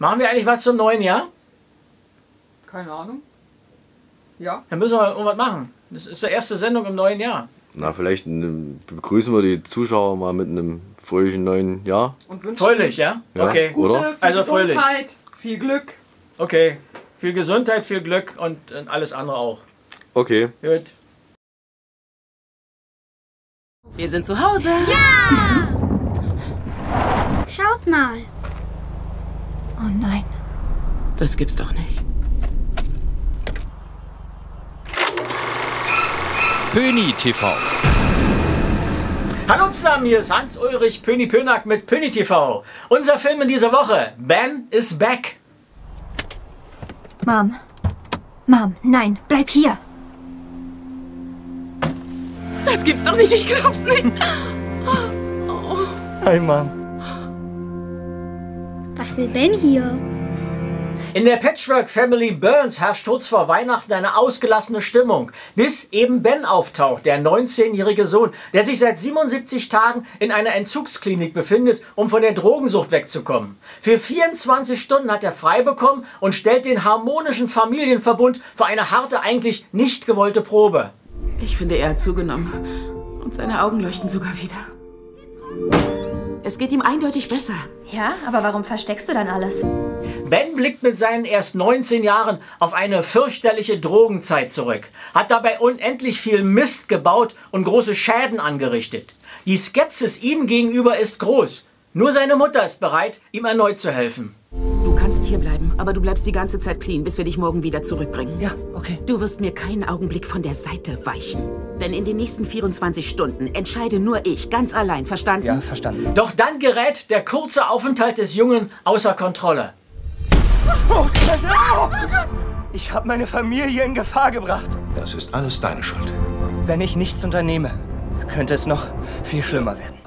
Machen wir eigentlich was zum neuen Jahr? Keine Ahnung. Ja. Dann müssen wir irgendwas machen. Das ist die erste Sendung im neuen Jahr. Na, vielleicht ne, begrüßen wir die Zuschauer mal mit einem fröhlichen neuen Jahr. Und wünschen Fröhlich, ja? Ja. Okay. gute, Oder? viel Also fröhlich. Gesundheit, viel Glück. Okay. Viel Gesundheit, viel Glück und alles andere auch. Okay. Gut. Wir sind zu Hause. Schaut mal. Oh nein. Das gibt's doch nicht. Pöni TV. Hallo zusammen, hier ist Hans-Ulrich Pöni Pönack mit Pöni TV. Unser Film in dieser Woche, Ben is Back. Mom. Mom, nein, bleib hier. Das gibt's doch nicht. Ich glaub's nicht. Hi, Mom. Was will Ben hier? In der Patchwork Family Burns herrscht kurz vor Weihnachten eine ausgelassene Stimmung, bis eben Ben auftaucht, der 19-jährige Sohn, der sich seit 77 Tagen in einer Entzugsklinik befindet, um von der Drogensucht wegzukommen. Für 24 Stunden hat er frei bekommen und stellt den harmonischen Familienverbund für eine harte, eigentlich nicht gewollte Probe. Ich finde, er hat zugenommen. Und seine Augen leuchten sogar wieder. Es geht ihm eindeutig besser. Ja, aber warum versteckst du dann alles? Ben blickt mit seinen erst 19 Jahren auf eine fürchterliche Drogenzeit zurück, hat dabei unendlich viel Mist gebaut und große Schäden angerichtet. Die Skepsis ihm gegenüber ist groß. Nur seine Mutter ist bereit, ihm erneut zu helfen. Du kannst hier bleiben, aber du bleibst die ganze Zeit clean, bis wir dich morgen wieder zurückbringen. Ja, okay. Du wirst mir keinen Augenblick von der Seite weichen. Denn in den nächsten 24 Stunden entscheide nur ich, ganz allein, verstanden? Ja, verstanden. Doch dann gerät der kurze Aufenthalt des Jungen außer Kontrolle. Oh, Scheiße. Oh, ich habe meine Familie in Gefahr gebracht. Das ist alles deine Schuld. Wenn ich nichts unternehme, könnte es noch viel schlimmer werden.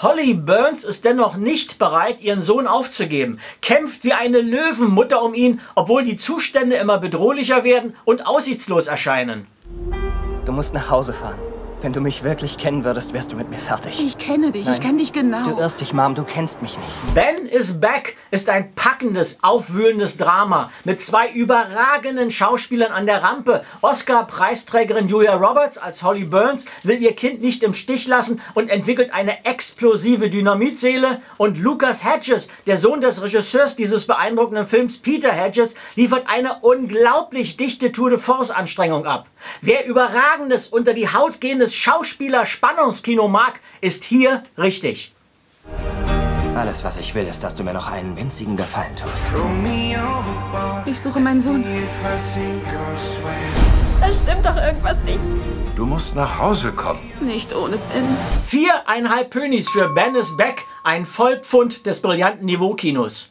Holly Burns ist dennoch nicht bereit, ihren Sohn aufzugeben, kämpft wie eine Löwenmutter um ihn, obwohl die Zustände immer bedrohlicher werden und aussichtslos erscheinen. Du musst nach Hause fahren. Wenn du mich wirklich kennen würdest, wärst du mit mir fertig. Ich kenne dich, ich Nein. kenne dich genau. Du irrst dich, Mom, du kennst mich nicht. Ben is Back ist ein packendes, aufwühlendes Drama mit zwei überragenden Schauspielern an der Rampe. Oscar-Preisträgerin Julia Roberts als Holly Burns will ihr Kind nicht im Stich lassen und entwickelt eine explosive Dynamitseele. Und Lucas Hedges, der Sohn des Regisseurs dieses beeindruckenden Films Peter Hedges, liefert eine unglaublich dichte Tour de Force-Anstrengung ab. Wer überragendes, unter die Haut gehendes Schauspieler-Spannungskino mag, ist hier richtig. Alles, was ich will, ist, dass du mir noch einen winzigen Gefallen tust. Ich suche meinen Sohn. Da stimmt doch irgendwas nicht. Du musst nach Hause kommen. Nicht ohne Ben. Viereinhalb Pönis für Ben is Back, ein Vollpfund des brillanten Niveaukinos.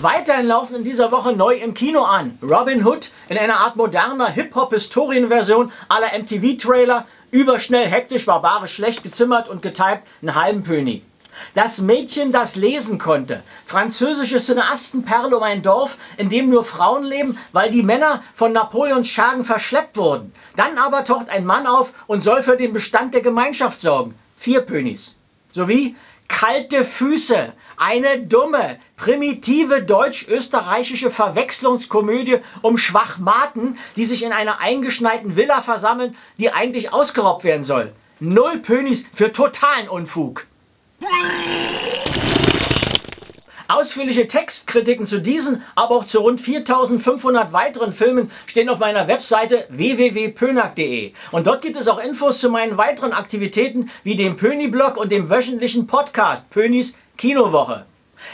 Weiterhin laufen in dieser Woche neu im Kino an. Robin Hood in einer Art moderner Hip-Hop-Historienversion aller MTV-Trailer, überschnell, hektisch, barbarisch, schlecht gezimmert und getypt, einen halben Pöni. Das Mädchen, das lesen konnte. Französische Cineastenperle um ein Dorf, in dem nur Frauen leben, weil die Männer von Napoleons Schergen verschleppt wurden. Dann aber taucht ein Mann auf und soll für den Bestand der Gemeinschaft sorgen. Vier Pönis. Sowie Kalte Füße. Eine dumme, primitive deutsch-österreichische Verwechslungskomödie um Schwachmaten, die sich in einer eingeschneiten Villa versammeln, die eigentlich ausgeraubt werden soll. Null Pönis für totalen Unfug. Ausführliche Textkritiken zu diesen, aber auch zu rund 4500 weiteren Filmen stehen auf meiner Webseite www.pönack.de. Und dort gibt es auch Infos zu meinen weiteren Aktivitäten wie dem Pöni-Blog und dem wöchentlichen Podcast Pönis Kinowoche.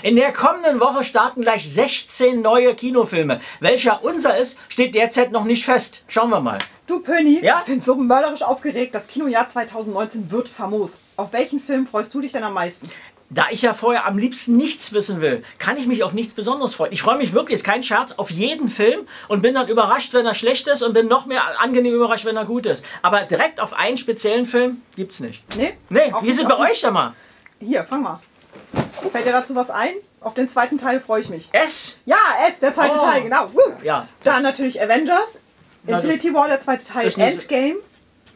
In der kommenden Woche starten gleich 16 neue Kinofilme. Welcher unser ist, steht derzeit noch nicht fest. Schauen wir mal. Du Pöni, Ja? ich bin so mörderisch aufgeregt. Das Kinojahr 2019 wird famos. Auf welchen Film freust du dich denn am meisten? Da ich ja vorher am liebsten nichts wissen will, kann ich mich auf nichts Besonderes freuen. Ich freue mich wirklich, ist kein Scherz, auf jeden Film und bin dann überrascht, wenn er schlecht ist und bin noch mehr angenehm überrascht, wenn er gut ist. Aber direkt auf einen speziellen Film gibt's nicht. Nee? Nee, wie ist es bei euch da mal? Hier, fang mal. Fällt dir dazu was ein? Auf den zweiten Teil freue ich mich. S? Ja, es, der zweite Oh. Teil, genau. Woo. Ja. Dann natürlich Avengers, Infinity War, der zweite Teil, Endgame.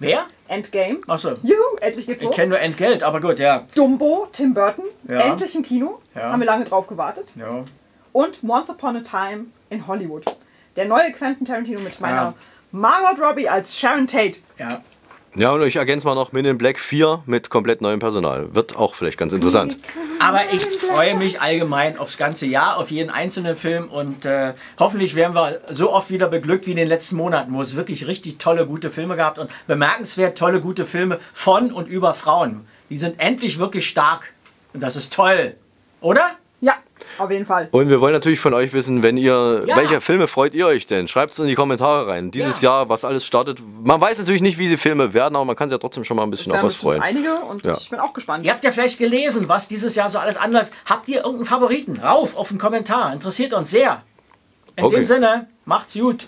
Wer? Endgame. Achso. Juhu, endlich geht's Ich los. kenne nur Entgelt, aber gut, ja. Dumbo, Tim Burton, Ja. endlich im Kino. Ja. Haben wir lange drauf gewartet. ja. Und Once Upon a Time in Hollywood. Der neue Quentin Tarantino mit meiner Ja. Margot Robbie als Sharon Tate. ja. Ja, und ich ergänze mal noch Men in Black 4 mit komplett neuem Personal. Wird auch vielleicht ganz interessant. Aber ich freue mich allgemein aufs ganze Jahr, auf jeden einzelnen Film und äh, hoffentlich werden wir so oft wieder beglückt wie in den letzten Monaten, wo es wirklich richtig tolle, gute Filme gab und bemerkenswert tolle, gute Filme von und über Frauen. Die sind endlich wirklich stark und das ist toll, oder? Ja, auf jeden Fall. Und wir wollen natürlich von euch wissen, wenn ihr, Ja. welche Filme freut ihr euch denn? Schreibt es in die Kommentare rein. Dieses Jahr, was alles startet. Man weiß natürlich nicht, wie die Filme werden, aber man kann sich ja trotzdem schon mal ein bisschen auf was freuen. einige und Ja. ich bin auch gespannt. Ihr habt ja vielleicht gelesen, was dieses Jahr so alles anläuft. Habt ihr irgendeinen Favoriten? Rauf auf den Kommentar. Interessiert uns sehr. In Okay. dem Sinne, macht's gut.